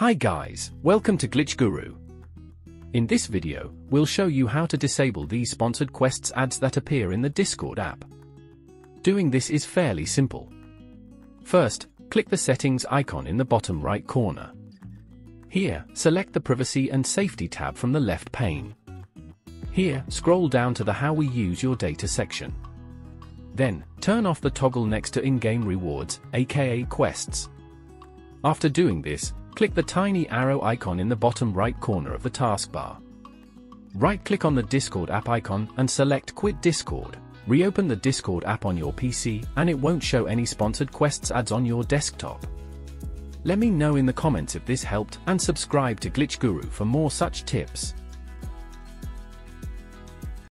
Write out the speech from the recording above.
Hi guys, welcome to Glitch Guru. In this video, we'll show you how to disable these sponsored quests ads that appear in the Discord app. Doing this is fairly simple. First, click the settings icon in the bottom right corner. Here, select the privacy and safety tab from the left pane. Here, scroll down to the how we use your data section. Then, turn off the toggle next to in-game rewards, aka quests. After doing this, click the tiny arrow icon in the bottom right corner of the taskbar. Right-click on the Discord app icon and select Quit Discord. Reopen the Discord app on your PC and it won't show any sponsored quests ads on your desktop. Let me know in the comments if this helped and subscribe to Glitch Guru for more such tips.